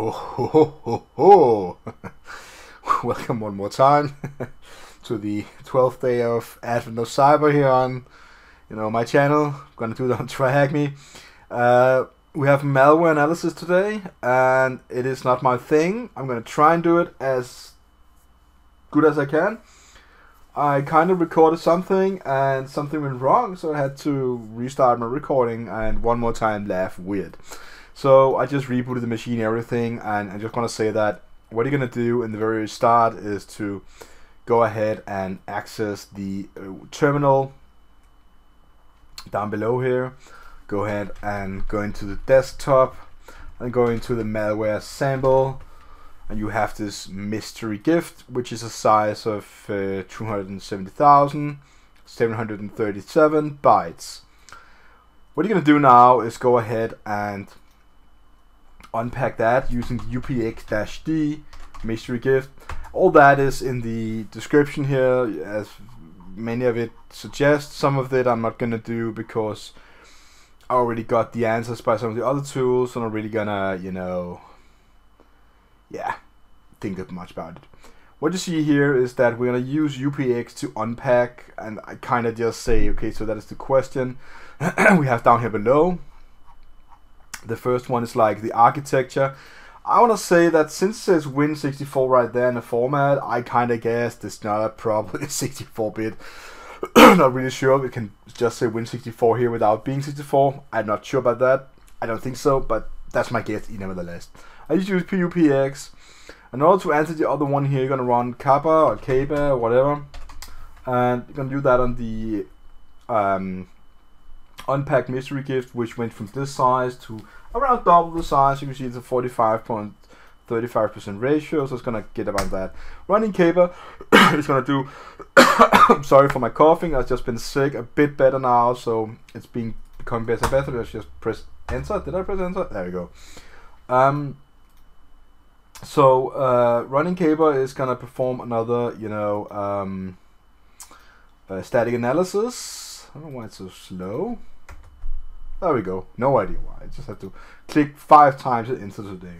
ho, ho, ho, ho, ho. Welcome one more time to the 12th day of Advent of Cyber here on, you know, my channel. I'm gonna do on Try Hack Me. Uh, we have malware analysis today, and it is not my thing. I'm gonna try and do it as good as I can. I kind of recorded something and something went wrong, so I had to restart my recording and one more time laugh weird. So I just rebooted the machine, everything, and I'm just gonna say that what you're gonna do in the very start is to go ahead and access the uh, terminal down below here. Go ahead and go into the desktop and go into the malware sample and you have this mystery gift which is a size of uh, 270,737 bytes. What you're gonna do now is go ahead and unpack that using the UPX-D mystery gift. All that is in the description here, as many of it suggests. Some of it I'm not gonna do because I already got the answers by some of the other tools, and I'm really gonna, you know, yeah, think that much about it. What you see here is that we're gonna use UPX to unpack, and I kind of just say, okay, so that is the question we have down here below. The first one is like the architecture. I want to say that since it says Win64 right there in the format, I kind of guessed it's not a probably 64-bit. not really sure. We can just say Win64 here without being 64. I'm not sure about that. I don't think so, but that's my guess nevertheless. I just use PUPX. In order to answer the other one here, you're going to run capa or Kaba or whatever. And you're going to do that on the um, unpacked mystery gift, which went from this size to around double the size. You can see it's a 45.35% ratio, so it's gonna get about that. Running Kaba is gonna do. I'm sorry for my coughing. I've just been sick. A bit better now, so it's been becoming better and better. Let's just press enter. Did I press enter? There we go. Um. So uh, running Kaba is gonna perform another, you know, um, uh, static analysis. I don't know why it's so slow. There we go. No idea why. I just have to click five times and enter today.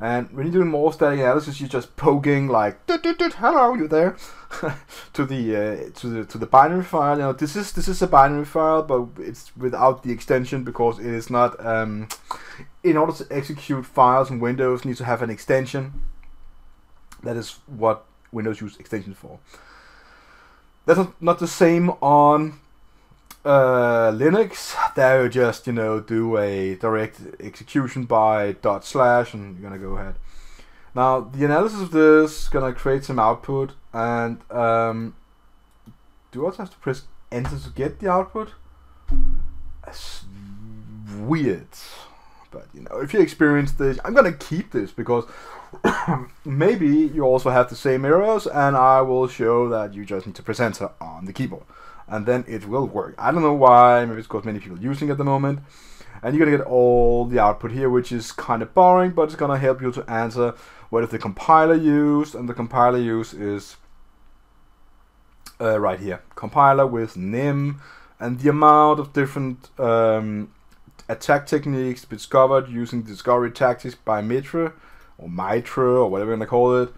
And when you're doing more static analysis, you're just poking like, "Hello, you there?" to the uh, to the to the binary file. You know, this is this is a binary file, but it's without the extension because it is not. Um, in order to execute files in Windows, needs to have an extension. That is what Windows use extension for. That's not the same on uh, Linux, there you just, you know, do a direct execution by dot slash and you're gonna go ahead. Now, the analysis of this is gonna create some output and um, do also have to press enter to get the output? That's weird. But, you know, if you experience this, I'm gonna keep this because maybe you also have the same errors and I will show that you just need to press enter on the keyboard and then it will work. I don't know why, maybe it's because many people using at the moment. And you're gonna get all the output here, which is kind of boring, but it's gonna help you to answer what is the compiler used, and the compiler used is uh, right here. Compiler with NIM, and the amount of different um, attack techniques discovered using discovery tactics by Mitra, or Mitra, or whatever you're gonna call it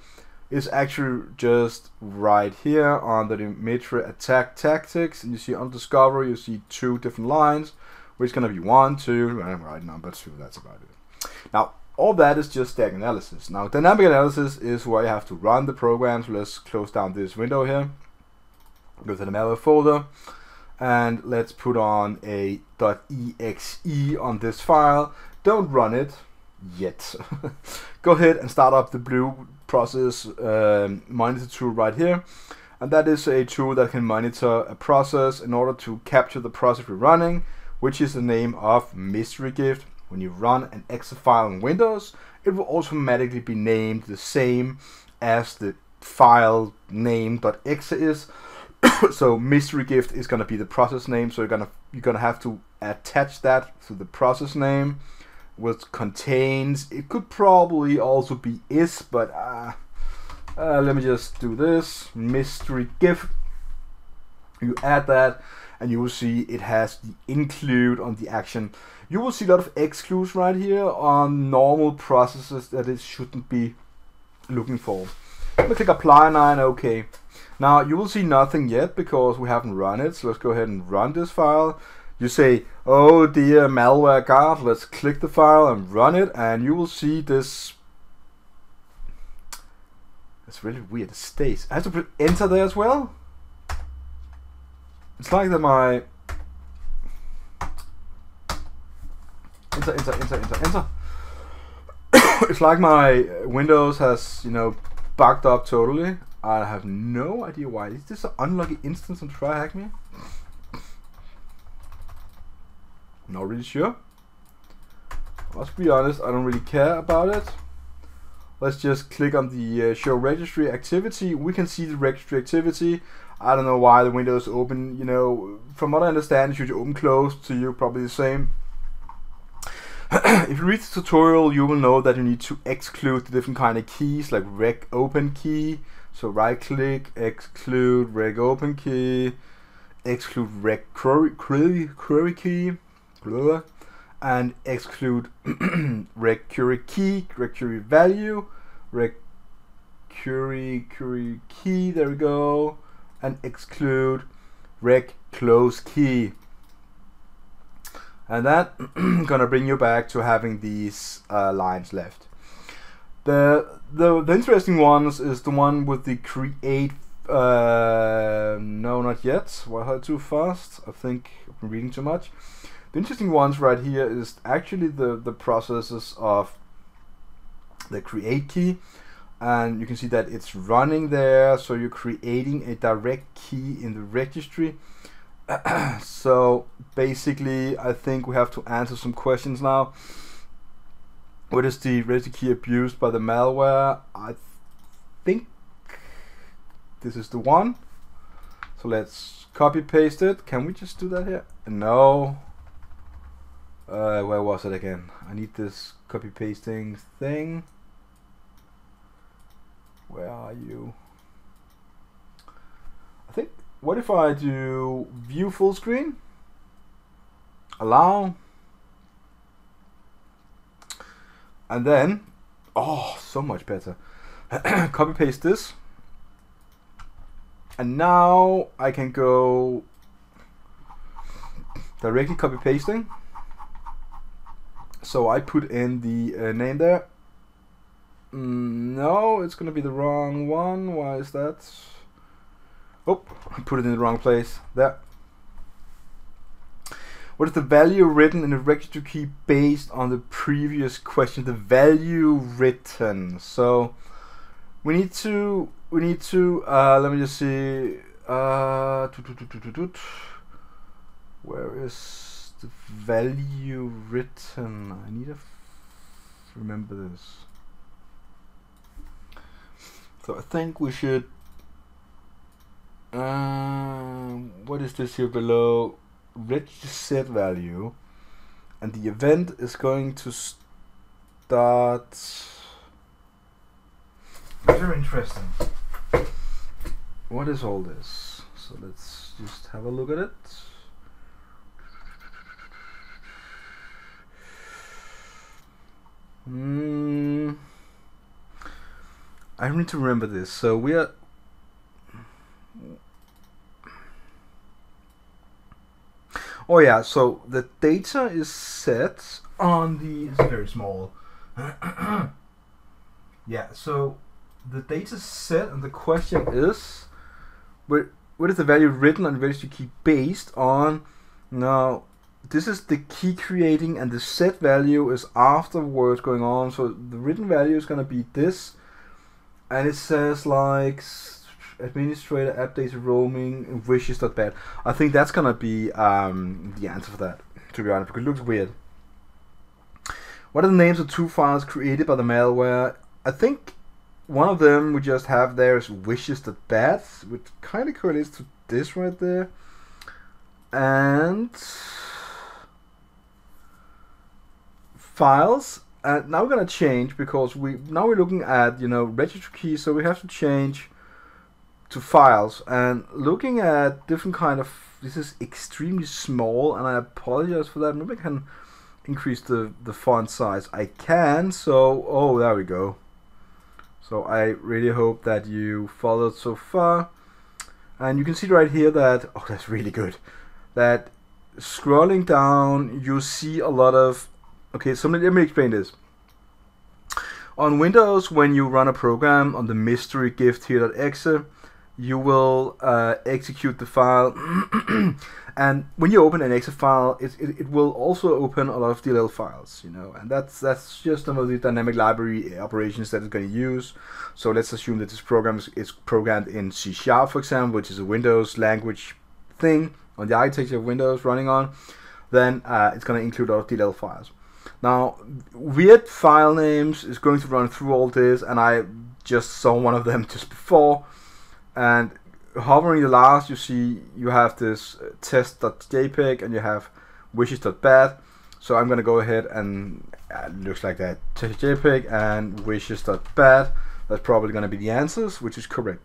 is actually just right here under the Mitra attack tactics. And you see on Discovery, you see two different lines, which is going to be one, two, right number two. That's about it. Now, all that is just static analysis. Now, dynamic analysis is where you have to run the program. So let's close down this window here. Go to the malware folder. And let's put on a .exe on this file. Don't run it yet. Go ahead and start up the blue process um, monitor tool right here. And that is a tool that can monitor a process in order to capture the process we're running, which is the name of mystery gift. When you run an exe file in Windows, it will automatically be named the same as the file name.exe is. so mystery gift is going to be the process name. So you're gonna you're gonna have to attach that to the process name which contains, it could probably also be is, but uh, uh, let me just do this, mystery gift, you add that, and you will see it has the include on the action. You will see a lot of excludes right here on normal processes that it shouldn't be looking for. Let me click apply now and OK. Now you will see nothing yet because we haven't run it. So let's go ahead and run this file. You say, oh dear malware guard, let's click the file and run it and you will see this it's really weird. It stays. I have to put enter there as well. It's like that my enter, enter, enter, enter, enter. it's like my Windows has, you know, bugged up totally. I have no idea why. Is this an unlucky instance on try hack me? Not really sure. Let's be honest, I don't really care about it. Let's just click on the uh, show registry activity. We can see the registry activity. I don't know why the window is open. You know, from what I understand, it should open closed to you, probably the same. if you read the tutorial, you will know that you need to exclude the different kind of keys, like reg open key. So right click, exclude reg open key, exclude reg query, query, query key, blah, and exclude reg query key, reg query value, reg query query key. There we go and exclude reg close key. And that gonna bring you back to having these uh, lines left. The, the the interesting ones is the one with the create. Uh, no, not yet. Why too fast? I think been reading too much. The interesting ones right here is actually the the processes of the create key. And you can see that it's running there so you're creating a direct key in the registry. So basically I think we have to answer some questions now. What is the registry key abused by the malware? I th think this is the one. So let's copy paste it. Can we just do that here? No uh, where was it again I need this copy pasting thing where are you? I think, what if I do view full screen? Allow. And then, oh, so much better. Copy paste this. And now I can go directly copy pasting. So I put in the uh, name there Mm, no, it's gonna be the wrong one. Why is that? Oh, I put it in the wrong place. There. What is the value written in the registry key based on the previous question? The value written. So we need to we need to uh, let me just see. Uh, where is value written? I need to remember this. So I think we should. Um, what is this here below? Register set value, and the event is going to start. Very interesting. What is all this? So let's just have a look at it. Hmm. I need to remember this. So we are. Oh yeah, so the data is set on the. It's very small. yeah, so the data set, and the question is, where what is the value written on the registry key based on? Now, this is the key creating, and the set value is afterwards going on. So the written value is going to be this and it says like administrator updates roaming wishes.bat. I think that's gonna be um, the answer for that. To be honest, because it looks weird. What are the names of two files created by the malware? I think one of them we just have there is wishes.bat, which kind of correlates to this right there, and files and now we're gonna change because we now we're looking at you know registry keys, so we have to change to files and looking at different kind of this is extremely small, and I apologize for that. Maybe I can increase the the font size. I can. So oh, there we go. So I really hope that you followed so far, and you can see right here that oh, that's really good. That scrolling down, you see a lot of. Okay, so let me explain this. On Windows, when you run a program on the mystery gift here.exe, you will uh, execute the file. And when you open an exe file it, it, it, will also open a lot of dll files you know and that's that's just some of the dynamic library operations that it's going to use. So let's assume that this program is, is programmed in c sharp for example which is a windows language thing on the architecture of windows running on then uh, it's going to include a lot of dll files now weird file names is going to run through all this and i just saw one of them just before and hovering the last, you see you have this uh, test.jpg and you have wishes.bat. So I'm gonna go ahead and uh, looks like that test.jpg and wishes.bat. That's probably gonna be the answers, which is correct.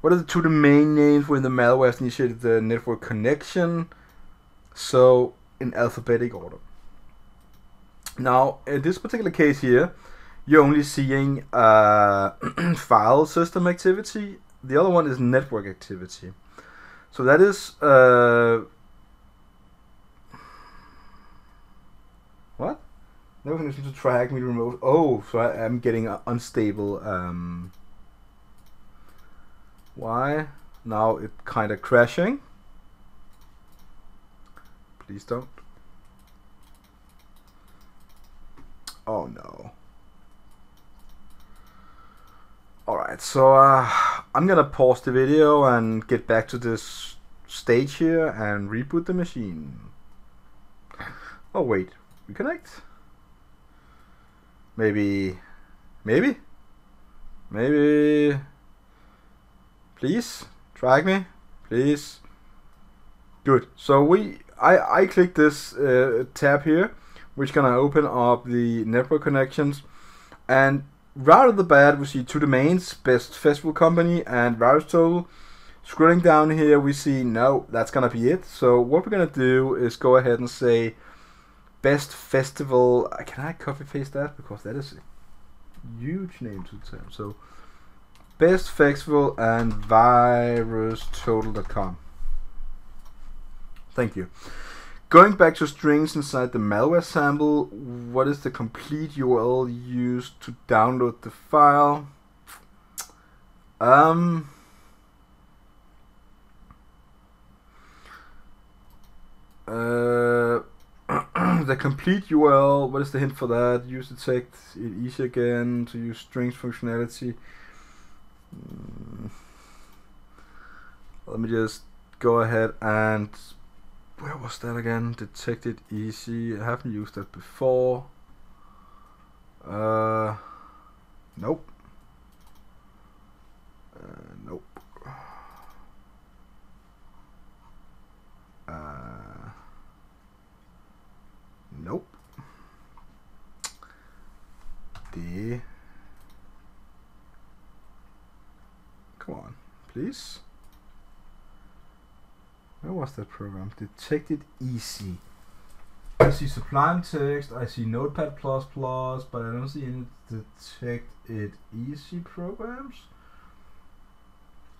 What are the two domain names when the malware has initiated the network connection? So in alphabetic order. Now, in this particular case here, you're only seeing uh, file system activity the other one is network activity. So that is uh, what? Never to track me remote. Oh, so I am getting unstable. Um, why? Now it kind of crashing. Please don't. Oh no. Alright, so uh, I'm gonna pause the video and get back to this stage here and reboot the machine. Oh wait, reconnect? Maybe, maybe, maybe, please, drag me, please. Good, so we, I, I click this uh, tab here, which gonna open up the network connections and right off the bat, we see two domains, Best Festival Company and Virus Total. Scrolling down here, we see, no, that's to be it. So what we're to do is go ahead and say Best Festival. Can I copy paste that? Because that is a huge name to term. So Best Festival and Virus VirusTotal.com. Thank you. Going back to strings inside the malware sample, what is the complete URL used to download the file? Um, uh, the complete URL, what is the hint for that? Use detect it easy again to use strings functionality. Mm. Let me just go ahead and where was that again? Detect It Easy. I haven't used that before. Uh, nope. Uh, nope. Uh, nope. D. Come on, please. Was that program? Detected easy. I see Sublime Text, I see Notepad++, but I don't see any Detect It Easy programs.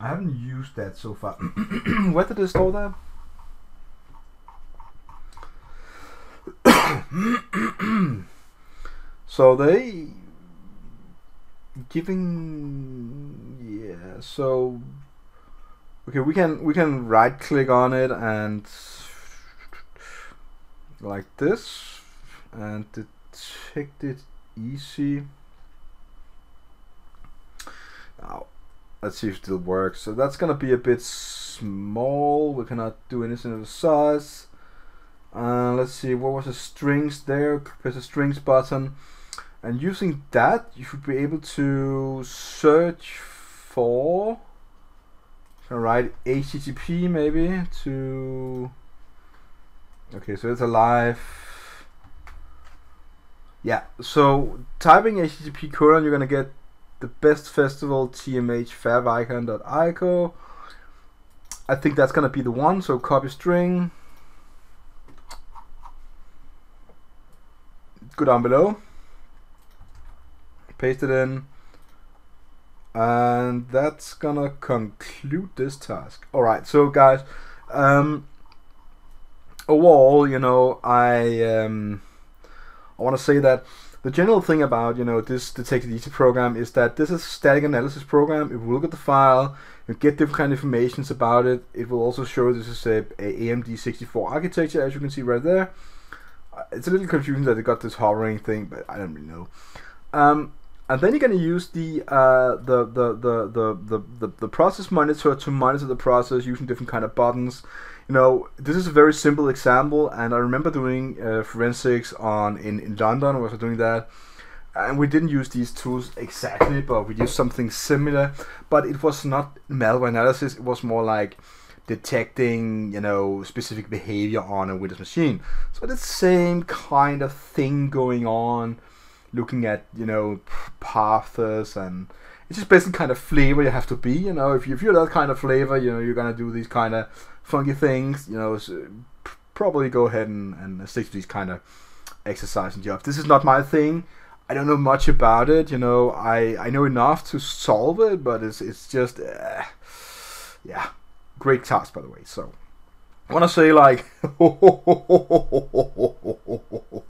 I haven't used that so far. Where did it store that? so they giving yeah so Okay, we can we can right click on it and like this and detect it easy. Now let's see if it still works. So that's gonna be a bit small. We cannot do anything of the size. Uh, let's see, what was the strings there? Press the strings button. And using that, you should be able to search for so write HTTP maybe to. Okay, so it's a live. Yeah, so typing HTTP colon, you're gonna get the best festival tmh favicon.ico I think that's gonna be the one. So copy string. Go down below. Paste it in. And that's gonna conclude this task. Alright, so guys, um, overall, you know, I um, I want to say that the general thing about you know this Detect It Easy program is that this is static analysis program. It will look at the file, you get different kind of informations about it. It will also show this is a, a AMD 64 architecture, as you can see right there. Uh, it's a little confusing that it got this hovering thing, but I don't really know. Um, and then you're gonna use the, uh, the, the, the, the, the, the, process monitor to monitor the process using different kind of buttons you know, this is a very simple example, and I remember doing uh, forensics on in, in London, was doing that, and we didn't use these tools exactly, but we used something similar. But it was not malware analysis; it was more like detecting, you know, specific behavior on a Windows machine. So the same kind of thing going on, looking at you know paths and it's just basically kind of flavor you have to be. You know, if, you, if you're that kind of flavor, you know, you're gonna do these kind of funky things, you know, so probably go ahead and, and stick to these kind of exercise and jobs. This is not my thing. I don't know much about it, you know. I, I know enough to solve it, but it's it's just uh, yeah, great task by the way. So I want to say like